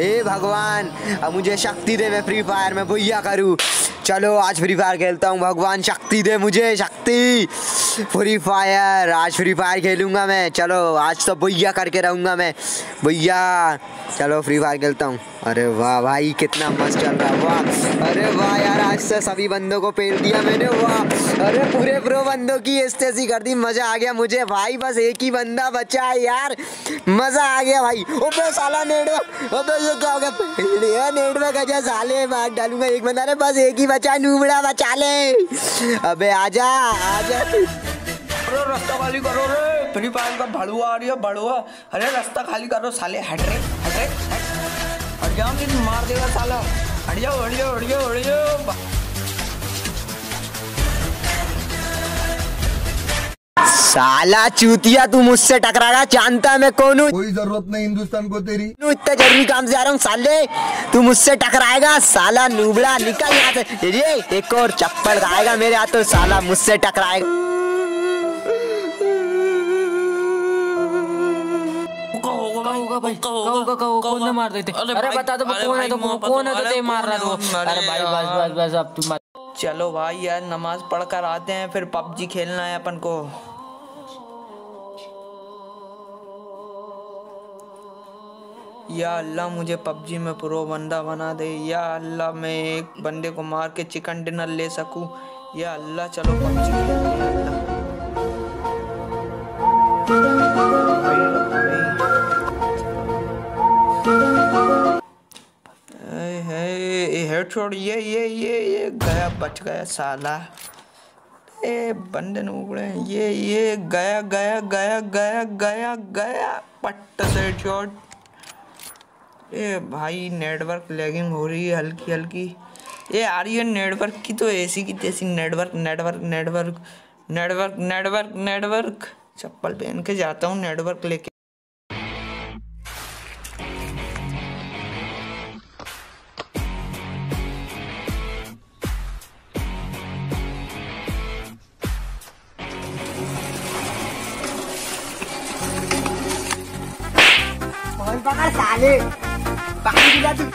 ए भगवान, अब मुझे शक्ति दे, मैं फ्री फायर में भैया करूँ। चलो, आज फ्री फायर खेलता हूँ। भगवान, शक्ति दे मुझे, शक्ति। फ्री फायर आज फ्री फायर खेलूँगा मैं। चलो, आज तो भैया करके रहूँगा मैं। भैया चलो फ्री फायर खेलता हूँ। अरे वाह भाई, कितना मस्त चल रहा वाह। अरे वाह यार, आज से सभी बंदों को पेल दिया मैंने, वाह। अरे पूरे प्रो बंदों की स्टेसी कर दी, मज़ा आ गया मुझे। भाई, बस एक ही बंदा बचा है यार। मज़ा आ गया भाई। ओबे साला नेट ओबे ये क्या हो गया? नेट में साले मार डालूँगा एक बंदा। ने बस एक ही बचा, नूबड़ा बचा ले। अबे आजा अरे रास्ता खाली करो रे। फ्री फायर का भड़ुआ आ रही है, भड़ुआ। अरे रास्ता खाली करो साले, हट रे हट रे, हट। हट जाओ नहीं मार देगा साला। हट जाओ हट जाओ हट जाओ हट जाओ। साला चूतिया तू मुझसे टकराएगा जानता है मैं कौन हूँ? कोई ज़रूरत नहीं हिंदुस्तान को तेरी। तू इतना ज़रूरी काम से आ रहा हूँ साले। तू मुझसे टकराएगा साला नूबड़ा निकल यहाँ से। एक और चप्पल खाएगा मेरे हाथ तो साला मुझसे टकराएगा। भाई होगा कहो कौन ने मार देते। अरे बता दो कौन है तो कौन है तो ते मार रहा तो अरे भाई बस बस बस अब तुम चलो भाई यार नमाज़ पढ़ कर आते हैं फिर पबजी खेलना है अपन को। या अल्लाह मुझे पबजी में प्रो बंदा बना दे। या अल्लाह मैं एक बंदे को मार के चिकन डिनर ले सकूँ। या अल्लाह चलो पबजी हेडशॉट ये ये ये ये, गया बच गया साला। ए बंदे ने उगड़े, ये ये, गया गया गया गया गया गया, पट्ट से शॉट ए भाई नेटवर्क लैगिंग हो रही है हल्की हल्की। ये आ रही है नेटवर्क की तो ऐसी की तैसी network network network network network network चप्पल पहन के जाता हूँ नेटवर्क लेके। पकड़ साले पकड़ दिला तू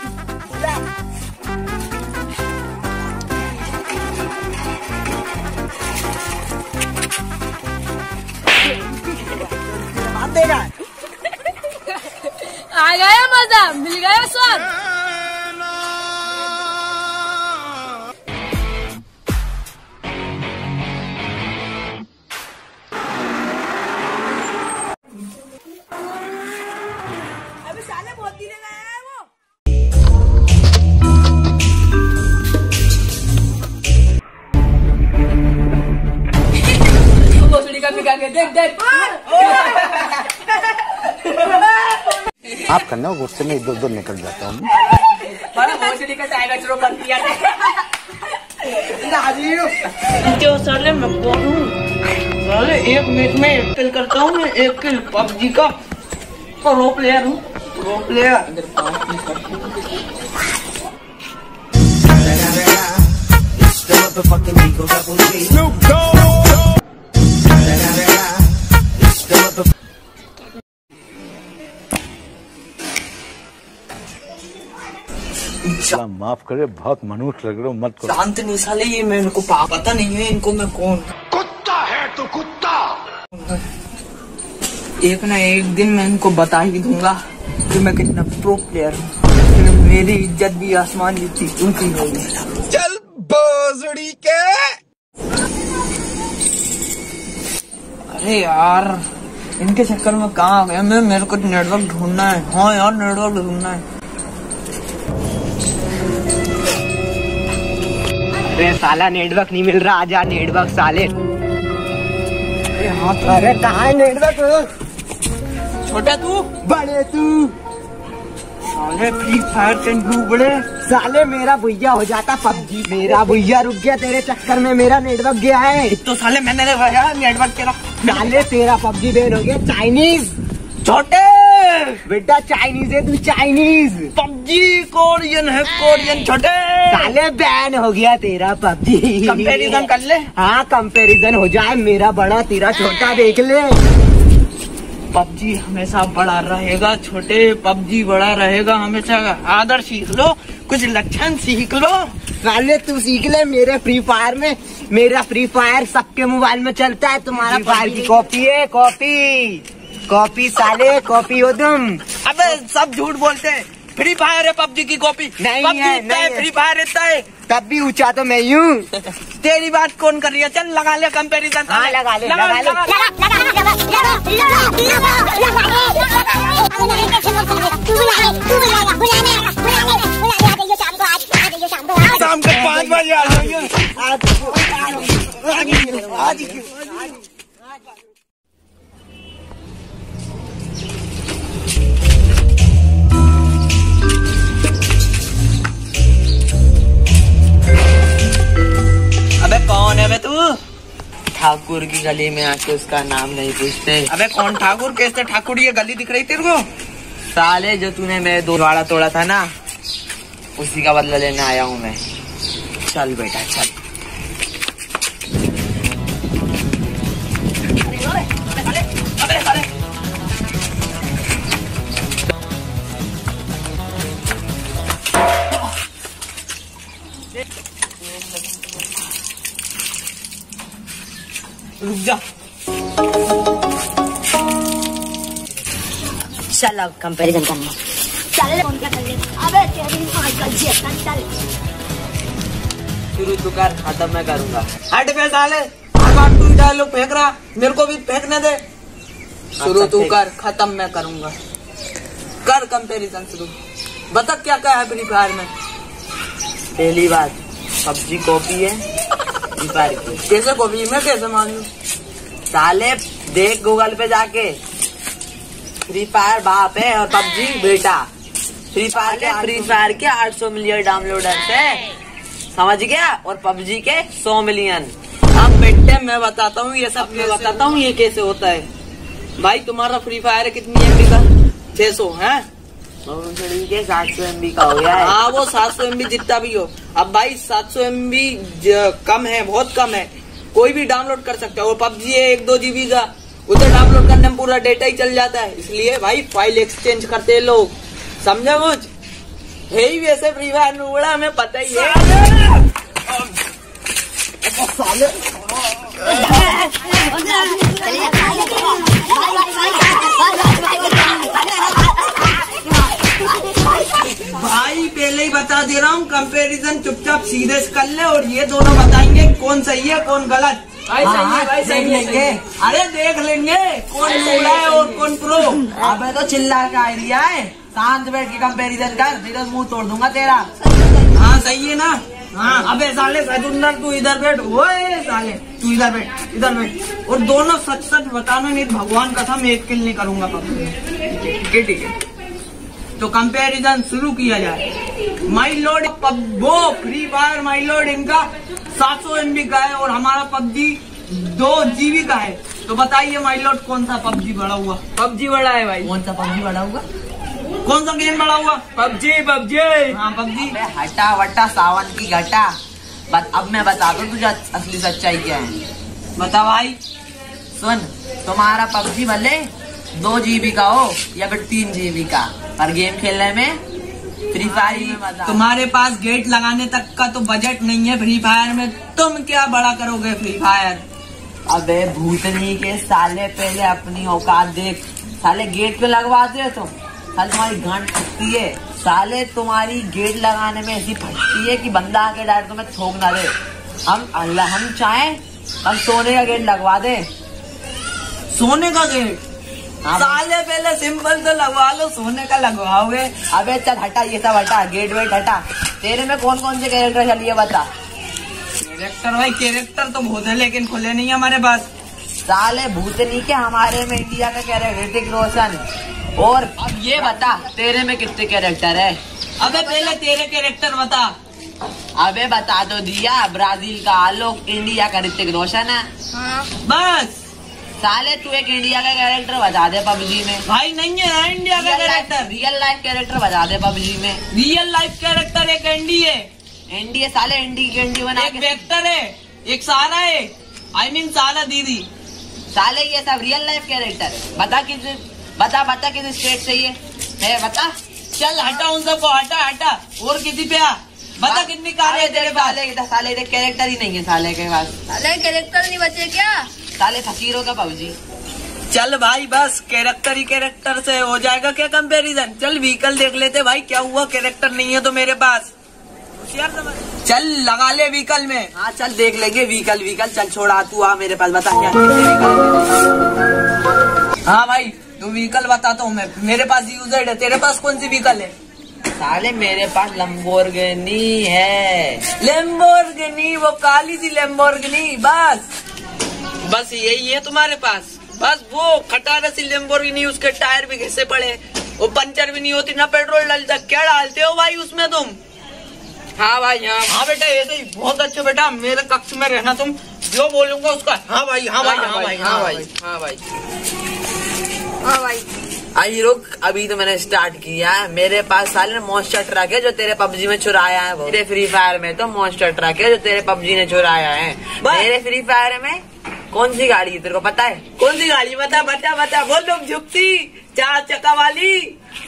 आप करना गुस्से में इधर उधर निकल जाता हूँ। जो साले मैं हूँ साले एक मिनट में एक किल करता हूँ मैं एक किल पबजी का प्रो प्लेयर हूँ माफ़ करे बहुत मनुष्य लग रहे हो मत करो। शांत नहीं साले ये मेरे को पा- पता नहीं है इनको मैं कौन। कुत्ता है तो कुत्ता। एक ना एक दिन मैं इनको बता ही दूँगा। कि मैं कितना प्रो प्लेयर हूँ। मेरी इज़्ज़त भी आसमान जितनी ऊँची होगी चल बोजड़ी के। अरे यार इनके चक्कर में कहाँ आ गया? मैं मेरे को नेटवर्क ढूंढना है। हाँ यार नेटवर्क ढूंढना है। अरे साला नेटवर्क नहीं मिल रहा। आजा नेटवर्क साले। अरे हाँ तो अरे कहाँ है नेटवर्क छोटा तू? बड़े तू। साले फ्री फायर के डूबड़े साले मेरा भैया हो जाता पबजी। मेरा भैया रुक गया तेरे चक्कर में मेरा नेटवर्क गया है। तो साले मैंने नेटवर्क तेरा। साले तेरा पबजी बैन हो गया। चाइनीज़ छोटे। बेटा चाइनीज़ है तू चाइनीज़ पबजी कोरियन है कोरियन छोटे। साले बैन हो गया तेरा पबजी। कंपैरिजन कर ले। हाँ कंपैरिजन हो जाए मेरा बड़ा तेरा छोटा देख ले। पबजी हमेशा बड़ा रहेगा छोटे पबजी बड़ा रहेगा हमेशा आदर सीख लो कुछ लक्षण सीख लो। पहले तू सीख ले मेरे फ्री फायर में मेरा फ्री फायर सबके मोबाइल में चलता है तुम्हारा फायर की कॉपी है कॉपी कॉपी साले कॉपी हो तुम अबे सब झूठ बोलते हैं। फ्री फायर है पबजी की कॉपी नहीं PUBG है, नहीं है है। फ्री फायर इतना है तब भी ऊँचा तो मैं ही हूँ तेरी बात कौन कर रही है चल लगा ले कंपेरिजन हाँ, लगा ले, लगा ले। शाम के पाँच बजे आ जाइए अबे ठाकुर की गली में आके उसका नाम नहीं पूछते। अबे कौन ठाकुर? कैसे ठाकुर? ये गली दिख रही तेरे को? साले जो तूने मेरे दो तोड़ा था ना उसी का बदला लेने आया हूँ मैं। चल बेटा चल। जा। चल अब कंपैरिजन करना। चल क्या कर ले? अबे तेरी माँ का जेता चल। शुरू तू कर खत्म मैं करूँगा। हट पे साले। हर बार तू डायलॉग फेंक रहा। मेरे को भी फेंकने दे। शुरू तू कर खत्म मैं करूँगा। कर कंपैरिजन शुरू। बता क्या क्या है फ्री फायर में? पहली बात पबजी कॉपी है। फ्री फायर की। कैसे को भी मैं कैसे मान? लूँ साले देख गूगल पे जाके। फ्री फायर बाप है और पबजी बेटा। फ्री फायर के फ्री फायर के 800 मिलियन डाउनलोडर्स है। समझ गया? और पबजी के 100 मिलियन अब बेटे मैं बताता हूँ ये सब मैं बताता हूँ ये कैसे होता है। भाई तुम्हारा फ्री फायर कितनी एमबी का? छह सौ है? सात सौ एम का हो गया है। हाँ वो सात सौ एम जितना भी हो। अब भाई सात सौ एम कम है बहुत कम है। कोई भी डाउनलोड कर सकता है और पबजी है एक दो जीबी का उधर डाउनलोड करने में पूरा डेटा ही चल जाता है इसलिए भाई फ़ाइल एक्सचेंज करते हैं लोग समझे कुछ है ही वैसे फ्री फायर में उड़ा हमें पता ही है पहले ही बता दे रहा हूँ। कंपैरिजन चुपचाप सीधे से कर ले और ये दोनों बताएँगे कौन सही है कौन गलत। भाई सही है भाई देख सही है। लेंगे अरे देख लेंगे कौन है और कौन प्रो अबे तो चिल्ला का आइडिया है। शांत बैठ के कंपैरिजन कर तेरा मुँह तोड़ दूँगा तेरा। हाँ सही है ना? हाँ अबे साले सजुंदर तू इधर बैठ। ओए साले तू इधर बैठ इधर बैठ। और दोनों सच सच बताना नहीं भगवान कसम एक किल नहीं करूँगा पब्जी ठीक है ठीक है। तो कंपैरिजन शुरू किया जाए। माई लोड वो फ्री फायर माई लोड इनका 700 सौ का है और हमारा पबजी दो जीबी का है। तो बताइए माई लोड कौन सा पबजी बड़ा हुआ? पबजी बड़ा है भाई। कौन सा पबजी बड़ा हुआ? कौन सा गेम बड़ा हुआ? पबजी पबजी हाँ पबजी हटा वटा सावन की घटा। बस अब मैं बता दूँ तुझे असली सच्चाई क्या है? बता भाई। सुन तुम्हारा पबजी भले दो जीबी का हो या फिर तीन जीबी का। पर गेम खेलने में फ्री फायर में तुम्हारे पास गेट लगाने तक का तो बजट नहीं है फ्री फायर में। तुम क्या बड़ा करोगे फ्री फायर अबे भूतनी के साले पहले अपनी औकात देख। साले गेट पे लगवाते हो तुम। साले तुम्हारी गांड फटती है। साले तुम्हारी गेट लगाने में ऐसी फटती है कि बंदा आके डायरेक्ट तुम्हें ठोक ना दे। हम अल्लाह हम चाहें हम सोने का गेट लगवा दे। सोने का गेट साले पहले सिंपल तो लगवा लो सोने का लगवाओगे। अबे चल हटा ये सब हटा गेट वेट हटा। तेरे में कौन कौन से कैरेक्टर चलिए बता। कैरेक्टर भाई कैरेक्टर तो बहुत है लेकिन खुले नहीं है हमारे पास। साले भूतनी के हमारे में इंडिया का कैरेक्टर ऋतिक रोशन। और अब ये बता तेरे में कितने कैरेक्टर है? अबे पहले तेरे कैरेक्टर बता। अबे बता दो दिया ब्राज़ील का आलोक इंडिया का ऋतिक रोशन है। हाँ। बस। साले तू एक इंडिया का कैरेक्टर बता दे पबजी में। भाई नहीं है ना इंडिया का कैरेक्टर रियल लाइफ कैरेक्टर बता दे पबजी में। रियल लाइफ कैरेक्टर एक एंडी है। इंडिया साले इंडी की इंडी बना एक वेक्टर है एक सारा है। आई मीन सारा दीदी। साले ये सब रियल लाइफ कैरेक्टर बता किस बता बता किस स्टेट से ये। है बता। चल हटा उन सबको हटा हटा। और किसी पे आ। बता कितनी कारें है तेरे पास साले इधर साले इधर कैरेक्टर ही नहीं है साले के पास। साले कैरेक्टर नहीं बचे क्या? साले फकीरों का पबजी चल भाई बस कैरेक्टर ही कैरेक्टर से हो जाएगा क्या कंपैरिजन चल व्हीकल देख लेते भाई क्या हुआ? कैरेक्टर नहीं है तो मेरे पास। चल लगा ले व्हीकल में। हाँ चल देख लेंगे व्हीकल व्हीकल चल छोड़ा तू आ मेरे पास बता क्या हाँ भाई तू व्हीकल बताता हूँ मैं मेरे पास यूज़र है तेरे पास कौन सी व्हीकल है? साले मेरे पास लम्बोर्गनी है। लेम्बोर्गिनी वो काली सी लेम्बोर्गिनी बस। बस यही है तुम्हारे पास। बस वो खटारा सी लेम्बोर्गिनी उसके टायर भी घिसे पड़े वो पंचर भी नहीं होती ना पेट्रोल डालता क्या डालते हो भाई उसमें तुम? हाँ भाई हाँ। हाँ बेटा ऐसे ही बहुत अच्छा बेटा मेरे कक्ष में रहना तुम। जो बोलूँगा उसका। हाँ भाई हाँ भाई हाँ भाई हाँ भाई। हाँ भाई हाँ भाई। आई रुक। अभी तो मैंने स्टार्ट किया है। मेरे पास साले मॉन्स्टर ट्रक है जो तेरे पबजी में चुराया है। वो मेरे फ्री फायर में तो मॉन्स्टर ट्रक है जो तेरे पबजी ने चुराया है। मेरे फ्री फायर में कौन सी गाड़ी है? तेरे को पता है? कौन सी गाड़ी? बता बता बता। बोल तुम झुकती। चार चक्का वाली।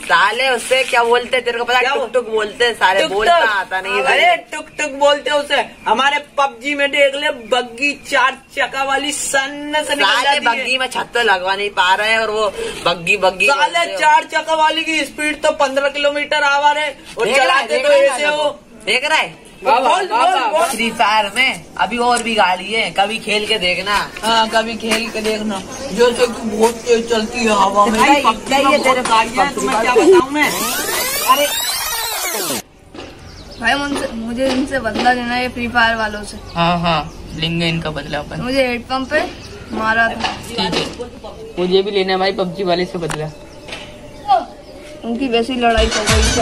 साले उससे क्या बोलते हैं? तेरे को पता है? टुक टुक बोलते सारे टुक बोलता। आता नहीं अरे टुक टुक बोलते उसे। हमारे पबजी में देख ले बग्गी चार चक्का वाली सन से साले बग्गी में छत तो लगवा नहीं पा रहे और वो बग्गी बग्गी साले चार चक्का वाली की स्पीड तो पंद्रह किलोमीटर आवा रहे और चलाते तो ऐसे हो। देख रहा है? फ्री फायर में। अभी और भी गाड़ी है कभी खेल के देखना। हाँ कभी खेल के देखना। जो जो तू बहुत तेज चलती है हवा में ये तेरे गाड़ियाँ हैं, तुम्हें क्या तो- बताऊँ? मैं? अरे। भाई मुझे मुझे इनसे बदला लेना है फ्री फायर वालों से। हाँ हाँ लेंगे इनका बदला अपन। मुझे हेड पंप पे मारा था। ठीक है। मुझे भी लेना है भाई पबजी वाले से बदला। उनकी वैसी लड़ाई चल रही थी